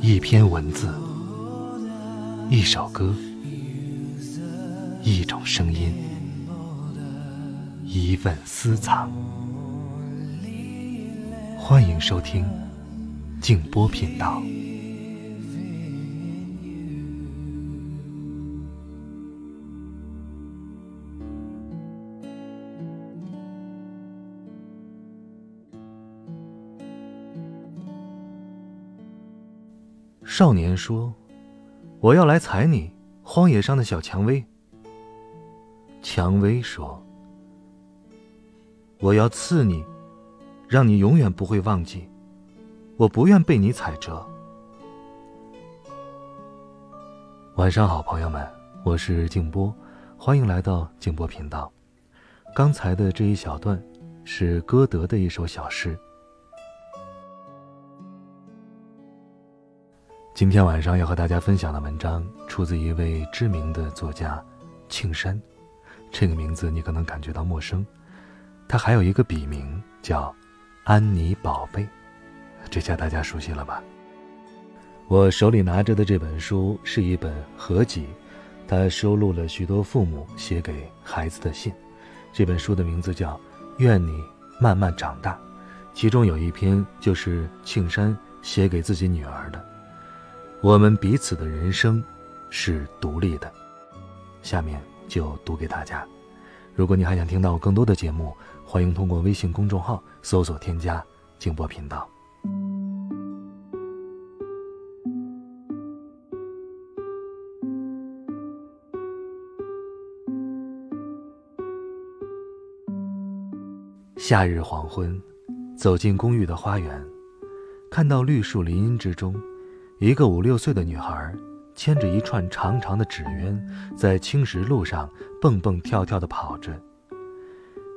一篇文字，一首歌，一种声音，一份私藏。欢迎收听静波频道。少年说：“我要来采你，荒野上的小蔷薇。”蔷薇说：“我要刺你，让你永远不会忘记。我不愿被你踩折。”晚上好，朋友们，我是静波，欢迎来到静波频道。刚才的这一小段，是歌德的一首小诗。今天晚上要和大家分享的文章出自一位知名的作家，庆山。这个名字你可能感觉到陌生，他还有一个笔名叫安妮宝贝，这下大家熟悉了吧？我手里拿着的这本书是一本合集，它收录了许多父母写给孩子的信。这本书的名字叫《愿你慢慢长大》，其中有一篇就是庆山写给自己女儿的。我们彼此的人生是独立的，下面就读给大家。如果你还想听到更多的节目，欢迎通过微信公众号搜索添加“静波频道”。夏日黄昏，走进公寓的花园，看到绿树林荫之中。一个五六岁的女孩，牵着一串长长的纸鸢，在青石路上蹦蹦跳跳地跑着。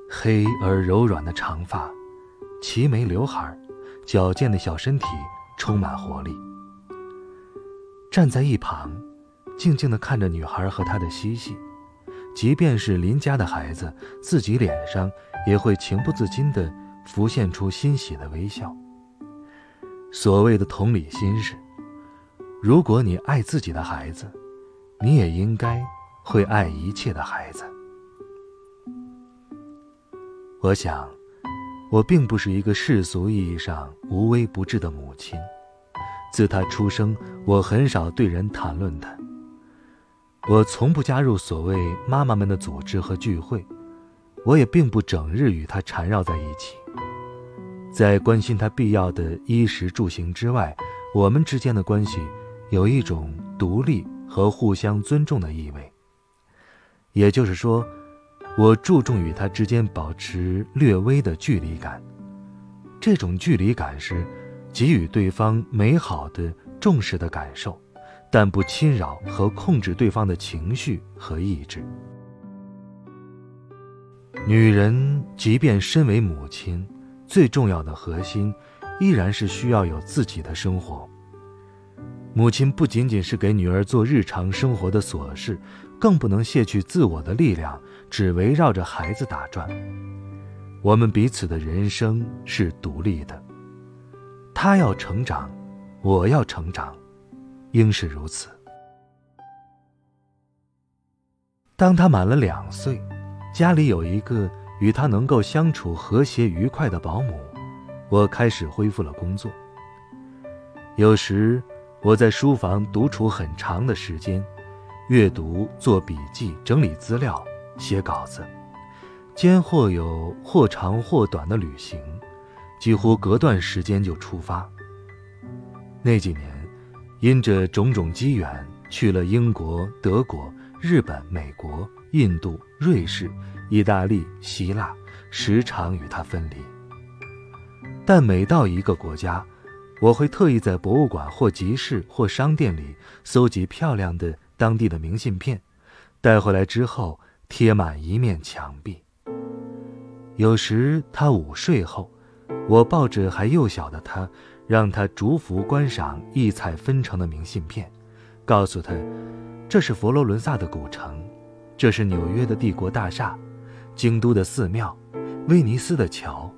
黑而柔软的长发，齐眉刘海，矫健的小身体充满活力。站在一旁，静静地看着女孩和她的嬉戏，即便是邻家的孩子，自己脸上也会情不自禁地浮现出欣喜的微笑。所谓的同理心是。如果你爱自己的孩子，你也应该会爱一切的孩子。我想，我并不是一个世俗意义上无微不至的母亲。自他出生，我很少对人谈论他。我从不加入所谓妈妈们的组织和聚会，我也并不整日与他缠绕在一起。在关心他必要的衣食住行之外，我们之间的关系。有一种独立和互相尊重的意味。也就是说，我注重与他之间保持略微的距离感。这种距离感是给予对方美好的、重视的感受，但不侵扰和控制对方的情绪和意志。女人即便身为母亲，最重要的核心依然是需要有自己的生活。母亲不仅仅是给女儿做日常生活的琐事，更不能卸去自我的力量，只围绕着孩子打转。我们彼此的人生是独立的，他要成长，我要成长，应是如此。当他满了两岁，家里有一个与他能够相处和谐愉快的保姆，我开始恢复了工作。有时。我在书房独处很长的时间，阅读、做笔记、整理资料、写稿子，间或有或长或短的旅行，几乎隔段时间就出发。那几年，因着种种机缘，去了英国、德国、日本、美国、印度、瑞士、意大利、希腊，时常与他分离。但每到一个国家，我会特意在博物馆或集市或商店里搜集漂亮的当地的明信片，带回来之后贴满一面墙壁。有时他午睡后，我抱着还幼小的他，让他逐幅观赏异彩纷呈的明信片，告诉他，这是佛罗伦萨的古城，这是纽约的帝国大厦，京都的寺庙，威尼斯的桥。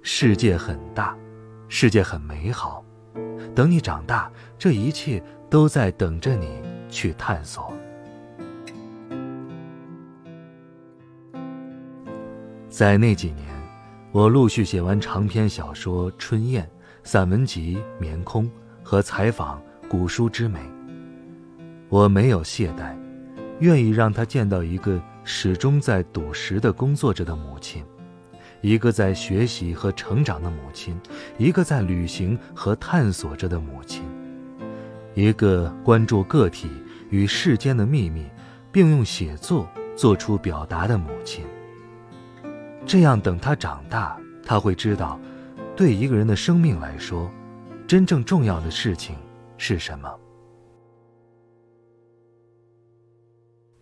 世界很大。世界很美好，等你长大，这一切都在等着你去探索。在那几年，我陆续写完长篇小说《春燕》，散文集《棉空》和采访《古书之美》。我没有懈怠，愿意让他见到一个始终在笃实的工作着的母亲，一个在学习和成长的母亲，一个在旅行和探索着的母亲，一个关注个体与世间的秘密，并用写作做出表达的母亲。这样，等他长大，他会知道，对一个人的生命来说，真正重要的事情是什么。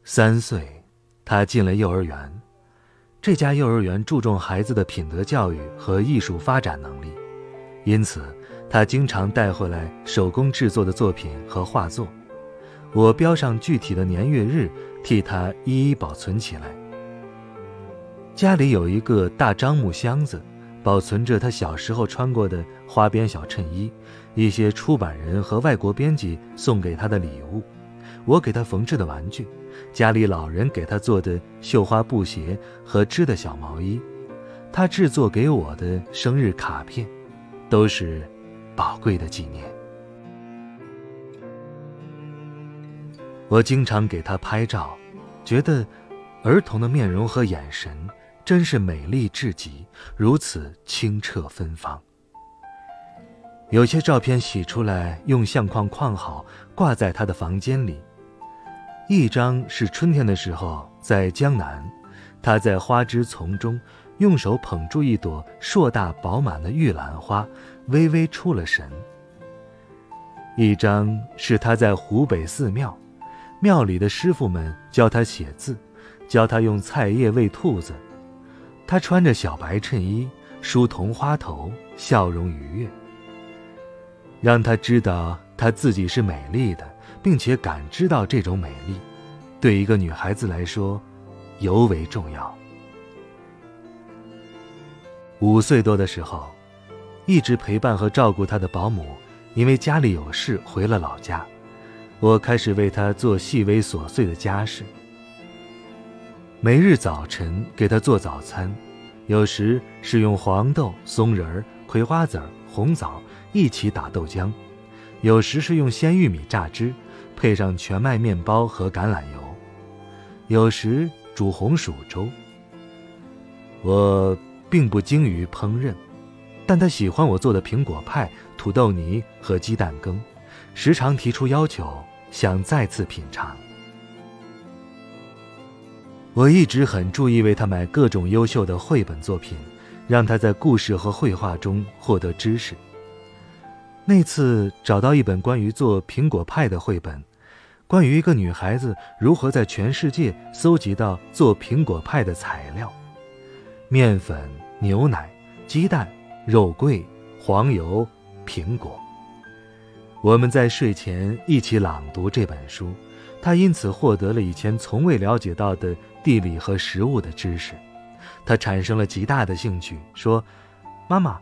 三岁，他进了幼儿园。这家幼儿园注重孩子的品德教育和艺术发展能力，因此他经常带回来手工制作的作品和画作。我标上具体的年月日，替他一一保存起来。家里有一个大樟木箱子，保存着他小时候穿过的花边小衬衣，一些出版人和外国编辑送给他的礼物，我给他缝制的玩具，家里老人给他做的绣花布鞋和织的小毛衣，他制作给我的生日卡片，都是宝贵的纪念。我经常给他拍照，觉得儿童的面容和眼神。真是美丽至极，如此清澈芬芳。有些照片洗出来，用相框框好，挂在他的房间里。一张是春天的时候，在江南，他在花枝丛中，用手捧住一朵硕大饱满的玉兰花，微微出了神。一张是他在湖北寺庙，庙里的师傅们教他写字，教他用菜叶喂兔子。她穿着小白衬衣，梳同花头，笑容愉悦。让她知道她自己是美丽的，并且感知到这种美丽，对一个女孩子来说尤为重要。五岁多的时候，一直陪伴和照顾她的保姆因为家里有事回了老家，我开始为她做细微琐碎的家事。每日早晨给她做早餐，有时是用黄豆、松仁、葵花籽、红枣一起打豆浆，有时是用鲜玉米榨汁，配上全麦面包和橄榄油，有时煮红薯粥。我并不精于烹饪，但他喜欢我做的苹果派、土豆泥和鸡蛋羹，时常提出要求，想再次品尝。我一直很注意为他买各种优秀的绘本作品，让他在故事和绘画中获得知识。那次找到一本关于做苹果派的绘本，关于一个女孩子如何在全世界搜集到做苹果派的材料：面粉、牛奶、鸡蛋、肉桂、黄油、苹果。我们在睡前一起朗读这本书。他因此获得了以前从未了解到的地理和食物的知识，他产生了极大的兴趣，说：“妈妈，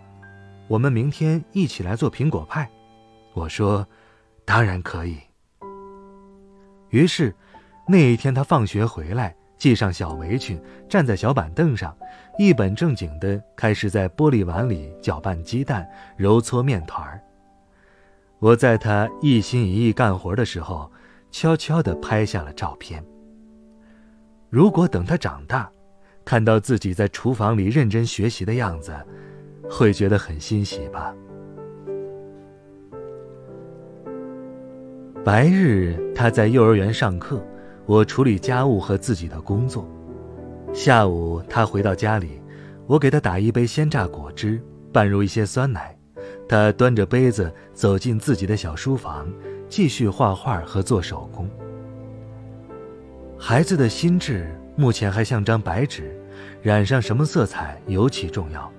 我们明天一起来做苹果派。”我说：“当然可以。”于是，那一天他放学回来，系上小围裙，站在小板凳上，一本正经地开始在玻璃碗里搅拌鸡蛋、揉搓面团儿。我在他一心一意干活的时候。悄悄地拍下了照片。如果等他长大，看到自己在厨房里认真学习的样子，会觉得很欣喜吧。白日他在幼儿园上课，我处理家务和自己的工作。下午他回到家里，我给他打一杯鲜榨果汁，拌入一些酸奶，他端着杯子走进自己的小书房。继续画画和做手工。孩子的心智目前还像张白纸，染上什么色彩尤其重要，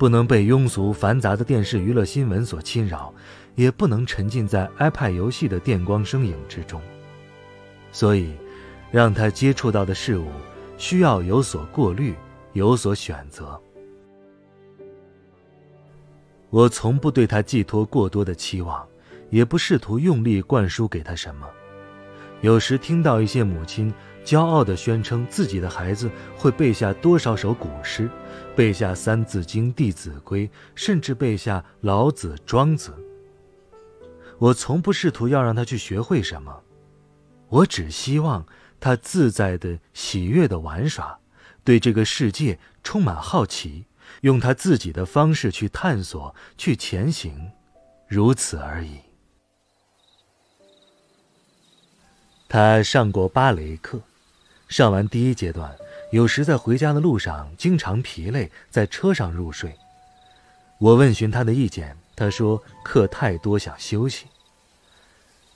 不能被庸俗繁杂的电视娱乐新闻所侵扰，也不能沉浸在 iPad 游戏的电光声影之中。所以，让他接触到的事物需要有所过滤，有所选择。我从不对他寄托过多的期望，也不试图用力灌输给他什么。有时听到一些母亲骄傲地宣称自己的孩子会背下多少首古诗，背下《三字经》《弟子规》，甚至背下老子、庄子。我从不试图要让他去学会什么，我只希望他自在的、喜悦的玩耍，对这个世界充满好奇，用他自己的方式去探索、去前行，如此而已。他上过芭蕾课，上完第一阶段，有时在回家的路上经常疲累，在车上入睡。我问询他的意见，他说课太多，想休息。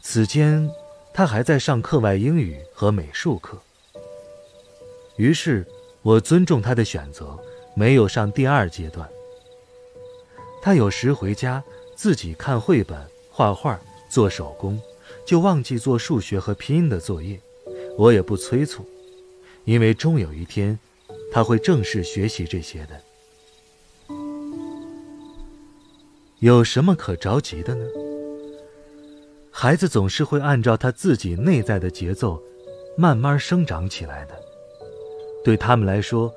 此间，他还在上课外英语和美术课。于是，我尊重他的选择，没有上第二阶段。他有时回家自己看绘本、画画、做手工。就忘记做数学和拼音的作业，我也不催促，因为终有一天，他会正式学习这些的。有什么可着急的呢？孩子总是会按照他自己内在的节奏，慢慢生长起来的。对他们来说，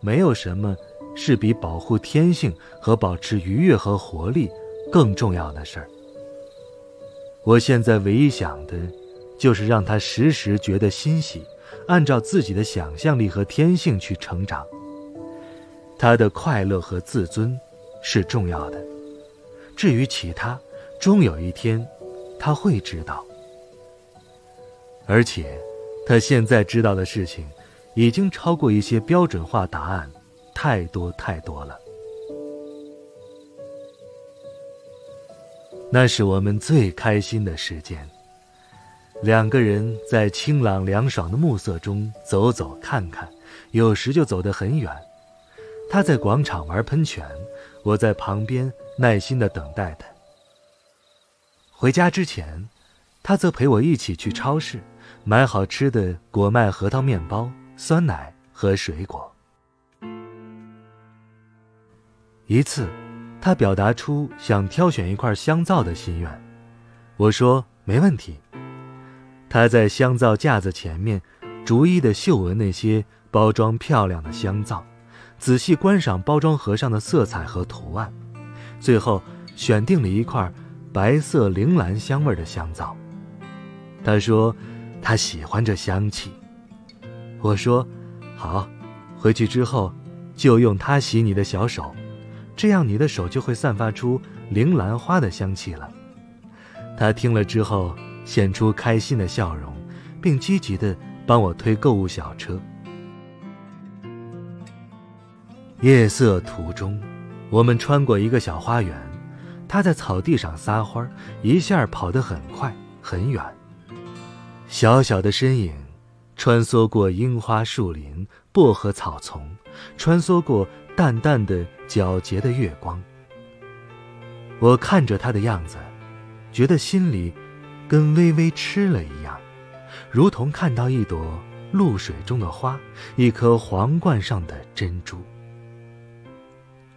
没有什么是比保护天性和保持愉悦和活力更重要的事儿。我现在唯一想的，就是让他时时觉得欣喜，按照自己的想象力和天性去成长。他的快乐和自尊是重要的，至于其他，终有一天他会知道。而且，他现在知道的事情，已经超过一些标准化答案，太多太多了。那是我们最开心的时间。两个人在清朗凉爽的暮色中走走看看，有时就走得很远。他在广场玩喷泉，我在旁边耐心地等待他。回家之前，他则陪我一起去超市，买好吃的果麦核桃面包、酸奶和水果。一次。他表达出想挑选一块香皂的心愿，我说没问题。他在香皂架子前面，逐一的嗅闻那些包装漂亮的香皂，仔细观赏包装盒上的色彩和图案，最后选定了一块白色铃兰香味的香皂。他说他喜欢这香气。我说好，回去之后就用它洗你的小手。这样，你的手就会散发出铃兰花的香气了。他听了之后，显出开心的笑容，并积极地帮我推购物小车。夜色途中，我们穿过一个小花园，他在草地上撒欢，一下跑得很快很远。小小的身影，穿梭过樱花树林、薄荷草丛，穿梭过。淡淡的、皎洁的月光。我看着他的样子，觉得心里跟微微吃了一样，如同看到一朵露水中的花，一颗皇冠上的珍珠。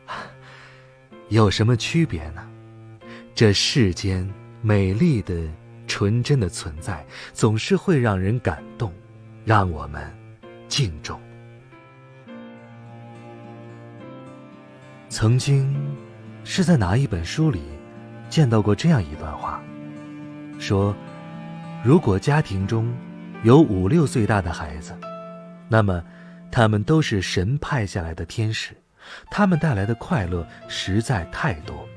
有什么区别呢？这世间美丽的、纯真的存在，总是会让人感动，让我们敬重。曾经，是在哪一本书里见到过这样一段话，说：如果家庭中有五六岁大的孩子，那么他们都是神派下来的天使，他们带来的快乐实在太多。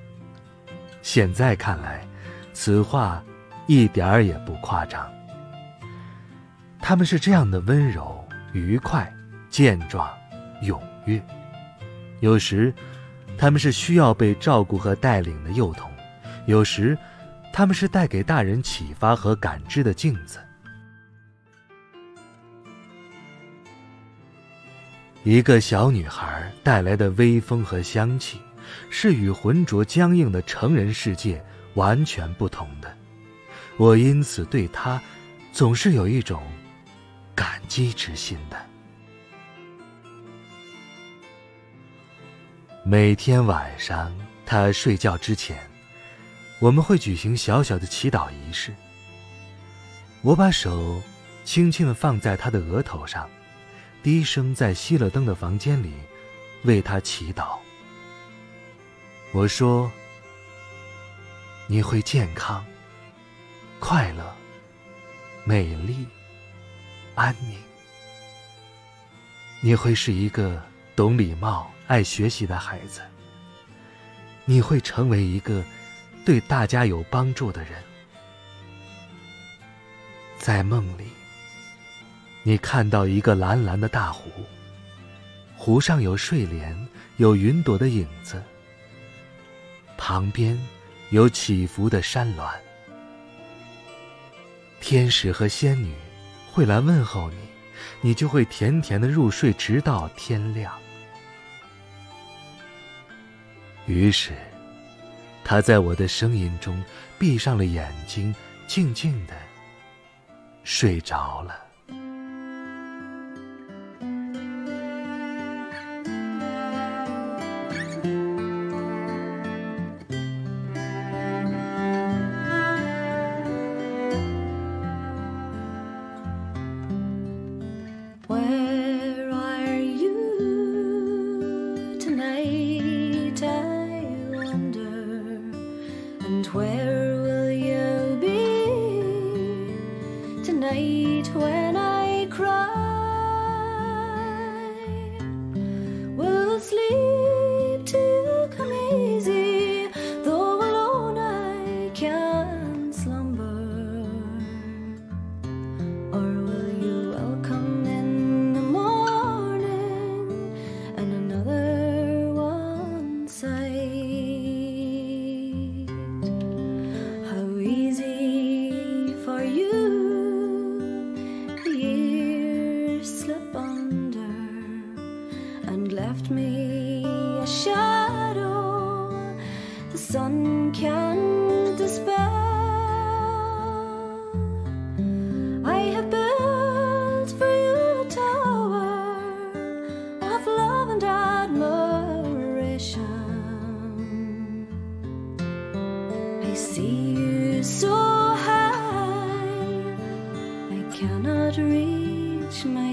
现在看来，此话一点儿也不夸张。他们是这样的温柔、愉快、健壮、踊跃，有时。他们是需要被照顾和带领的幼童，有时，他们是带给大人启发和感知的镜子。一个小女孩带来的微风和香气，是与浑浊僵硬的成人世界完全不同的。我因此对她，总是有一种感激之心的。每天晚上，他睡觉之前，我们会举行小小的祈祷仪式。我把手轻轻地放在他的额头上，低声在熄了灯的房间里为他祈祷。我说：“你会健康、快乐、美丽、安宁。你会是一个懂礼貌、爱学习的孩子。你会成为一个对大家有帮助的人。”在梦里，你看到一个蓝蓝的大湖，湖上有睡莲，有云朵的影子，旁边有起伏的山峦。天使和仙女会来问候你，你就会甜甜的入睡，直到天亮。于是，他在我的声音中闭上了眼睛，静静的。睡着了。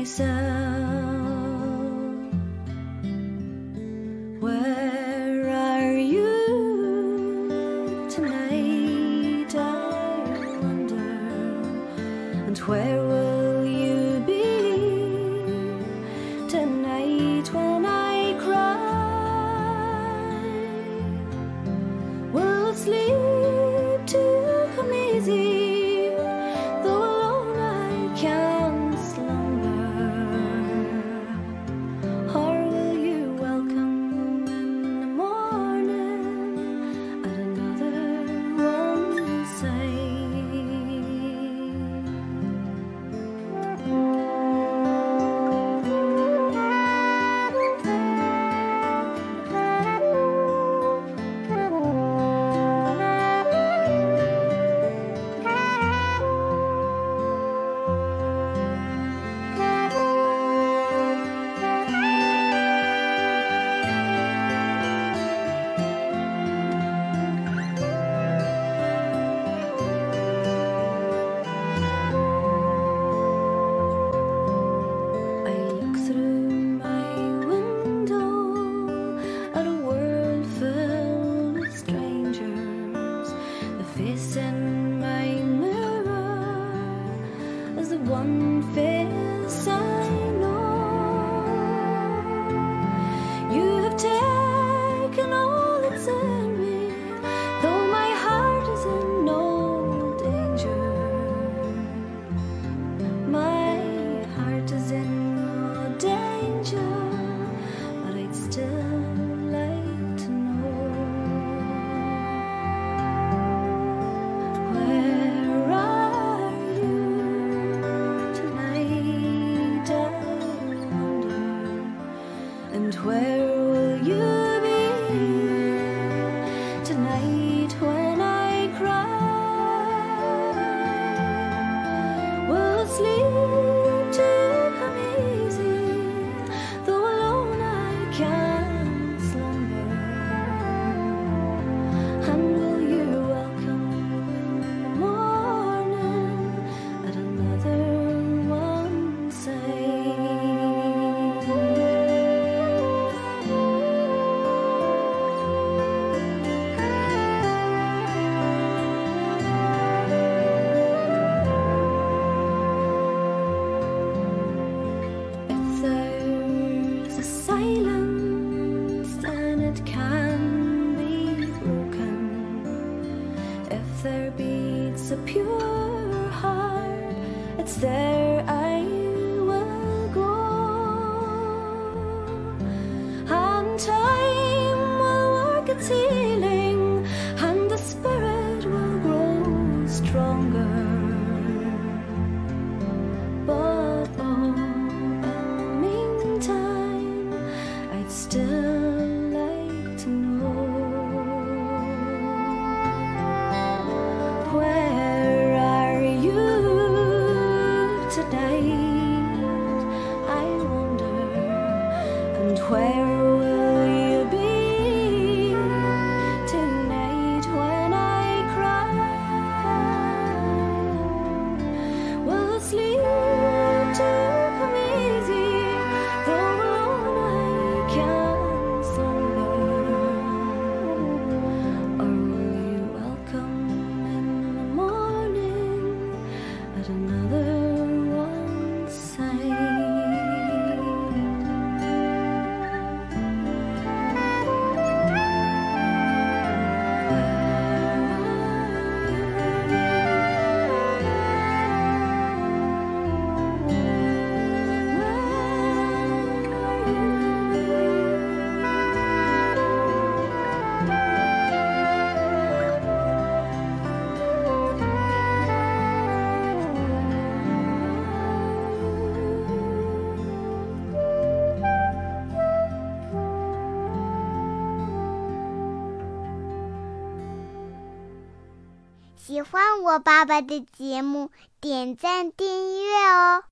yourself. in my mirror as the one face. that's there. where 我爸爸的节目点赞订阅哦。